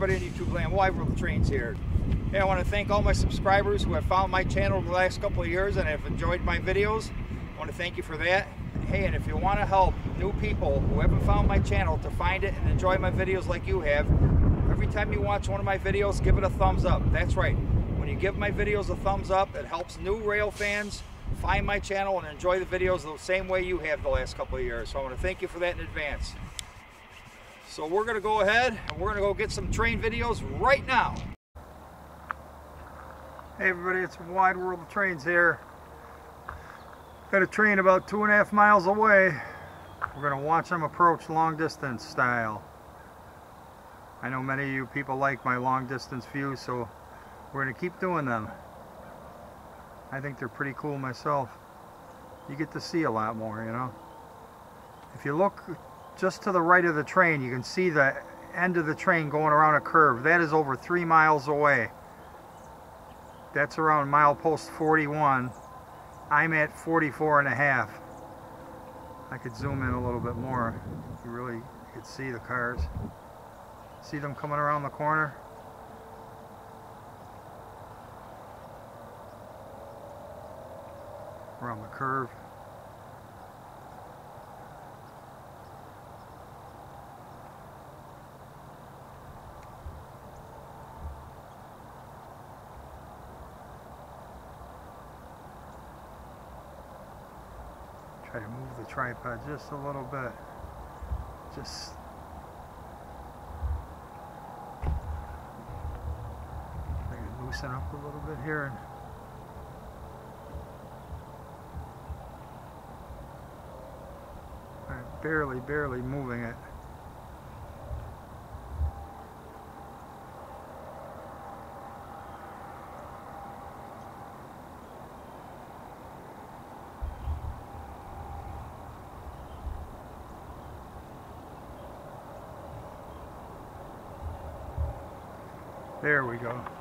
Everybody in YouTube land, World of Trains here. Hey, I want to thank all my subscribers who have found my channel the last couple of years and have enjoyed my videos. I want to thank you for that. Hey, and if you want to help new people who haven't found my channel to find it and enjoy my videos like you have, every time you watch one of my videos, give it a thumbs up. That's right. When you give my videos a thumbs up, it helps new rail fans find my channel and enjoy the videos the same way you have the last couple of years. So I want to thank you for that in advance. So we're to go ahead and we're to go get some train videos right now. Hey everybody, it's Wide World of Trains here. Got a train about two and a half miles away. We're to watch them approach long distance style. I know many of you people like my long distance views, so we're to keep doing them. I think they're pretty cool myself. You get to see a lot more, you know. If you look just to the right of the train, you can see the end of the train going around a curve. That is over three miles away. That's around milepost 41. I'm at 44 and a half. I could zoom in a little bit more. You really could see the cars. See them coming around the corner? Around the curve. To move the tripod just a little bit. Just loosen up a little bit here and I'm barely, barely moving it. There we go.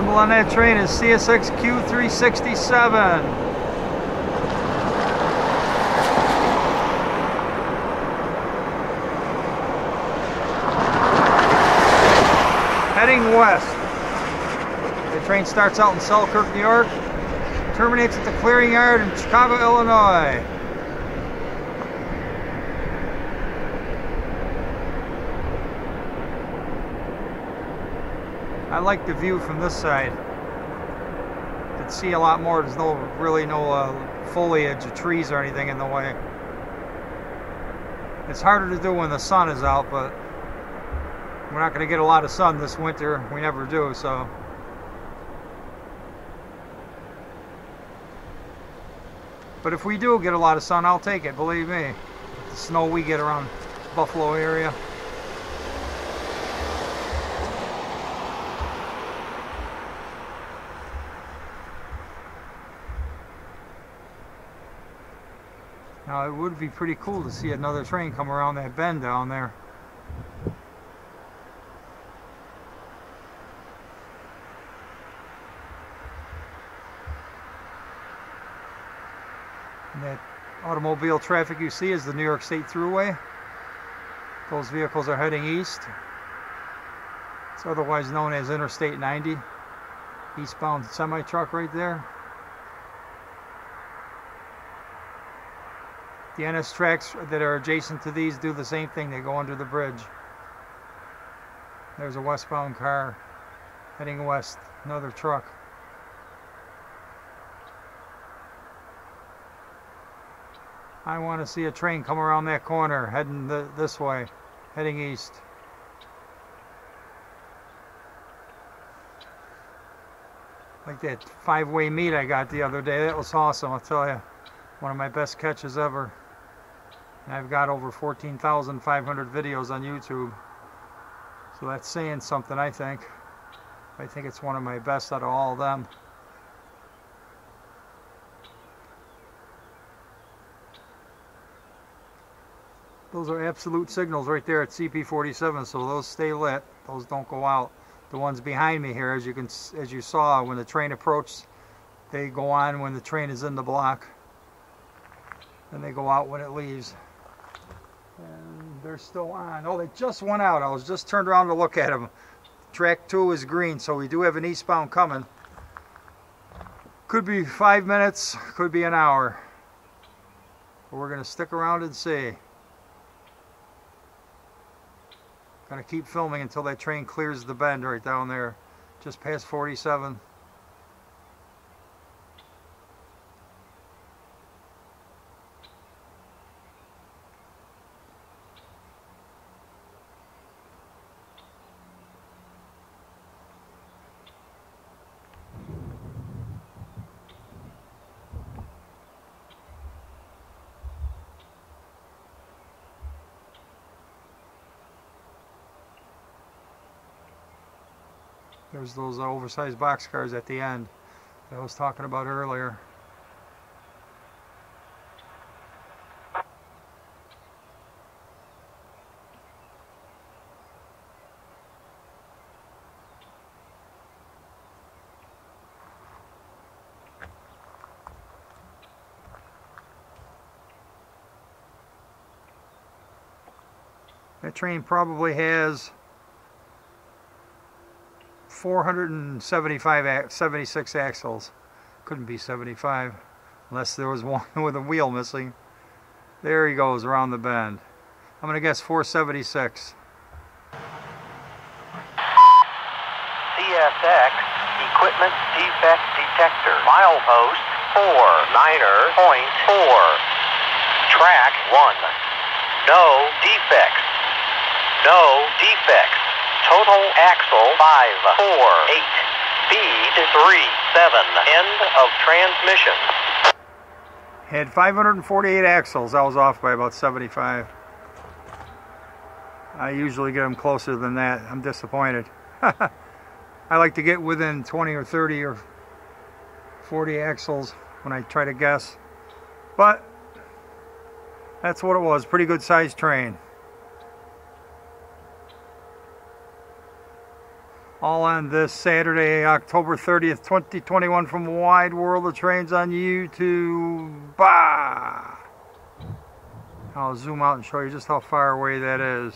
Symbol on that train is CSX Q367. Heading west. The train starts out in Selkirk, New York, terminates at the clearing yard in Chicago, Illinois. Like the view from this side. You can see a lot more. There's no really no uh, foliage or trees or anything in the way. It's harder to do when the sun is out, but we're not going to get a lot of sun this winter. We never do, so. But if we do get a lot of sun, I'll take it, believe me. The snow we get around Buffalo area. It would be pretty cool to see another train come around that bend down there. And that automobile traffic you see is the New York State Thruway. Those vehicles are heading east. It's otherwise known as Interstate 90. Eastbound semi-truck right there. The NS tracks that are adjacent to these do the same thing. They go under the bridge. There's a westbound car heading west. Another truck. I want to see a train come around that corner heading this way, heading east. Like that five-way meet I got the other day. That was awesome, I'll tell you. One of my best catches ever. I've got over 14,500 videos on YouTube. So that's saying something, I think. I think it's one of my best out of all of them. Those are absolute signals right there at CP47, so those stay lit. Those don't go out. The ones behind me here, as you can, as you saw, when the train approached, they go on when the train is in the block. And they go out when it leaves and they're still on. Oh, they just went out. I was just turned around to look at them. Track 2 is green, so we do have an eastbound coming. Could be five minutes, could be an hour. But we're going to stick around and see. Going to keep filming until that train clears the bend right down there, just past 47. There's those oversized boxcars at the end that I was talking about earlier. That train probably has 475 76 axles. Couldn't be 75 unless there was one with a wheel missing. There he goes around the bend. I'm gonna guess 476 CSX equipment defect detector. Milepost 4 niner point 4 track 1 no defects. No defects Total axle 5, 4, 8. Speed 3, 7. End of transmission. Had 548 axles. I was off by about 75. I usually get them closer than that. I'm disappointed. I like to get within 20 or 30 or 40 axles when I try to guess. But that's what it was. Pretty good sized train. All on this Saturday, October 30th, 2021 from Wide World of Trains on YouTube. Bah! I'll zoom out and show you just how far away that is.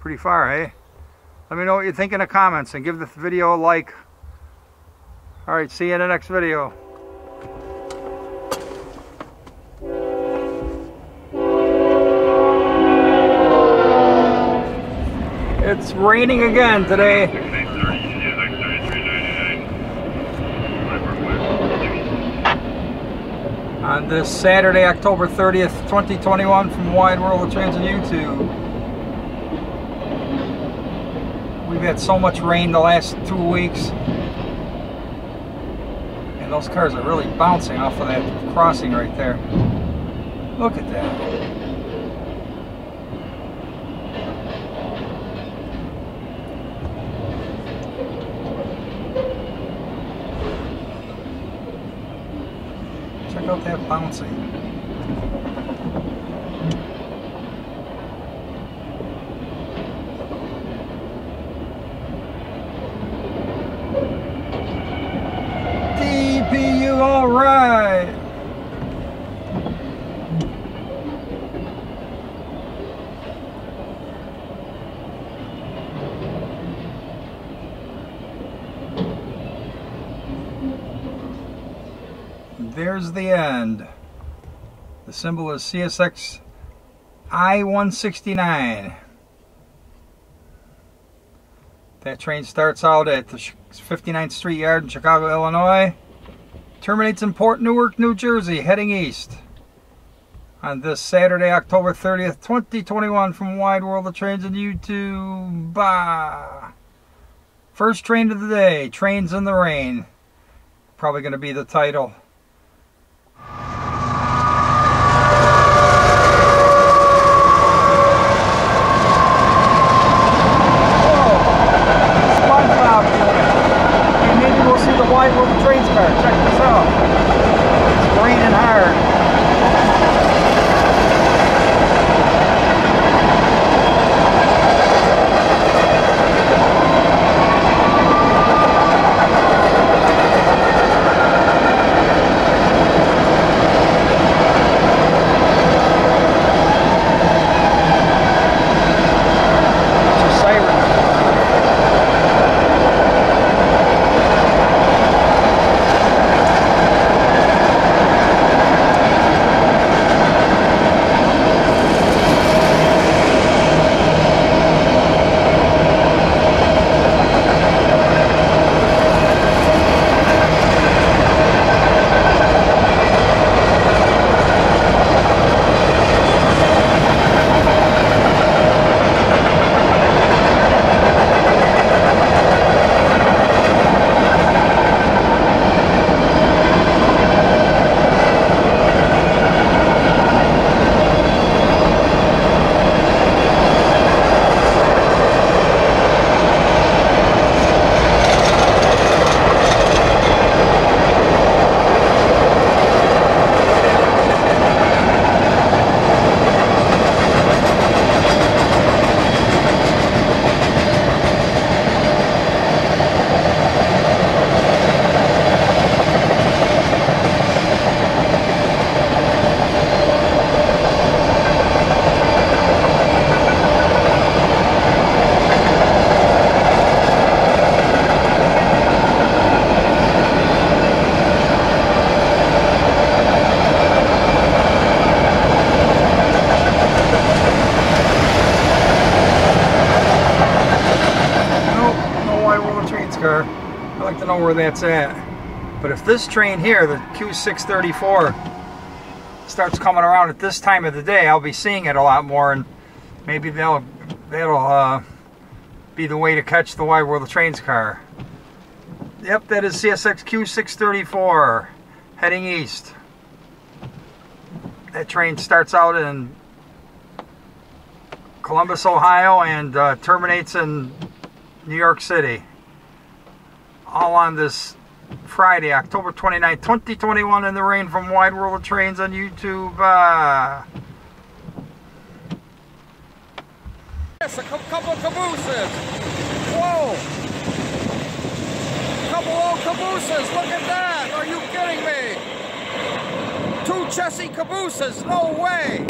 Pretty far, eh? Let me know what you think in the comments and give the video a like. Alright, see you in the next video. It's raining again today. On this Saturday, October 30th, 2021 from Wide World of Trains on YouTube. We've had so much rain the last two weeks. And those cars are really bouncing off of that crossing right there. Look at that. Bouncing. DPU, all right. There's the end. The symbol is CSX I-169. That train starts out at the 59th Street Yard in Chicago, Illinois. Terminates in Port Newark, New Jersey, heading east. On this Saturday, October 30th, 2021 from Wide World of Trains and YouTube. Bah! First train of the day, Trains in the Rain. Probably going to be the title. Like to know where that's at. But if this train here, the Q634, starts coming around at this time of the day, I'll be seeing it a lot more, and maybe they'll that'll uh, be the way to catch the Wide World of Trains car. Yep, that is CSX Q634 heading east. That train starts out in Columbus, Ohio, and uh, terminates in New York City. All on this Friday, October 29, 2021 in the rain from Wide World of Trains on YouTube. Uh, Yes, a cou- couple of cabooses. Whoa! Couple old cabooses. Look at that. Are you kidding me? Two Chessie cabooses. No way.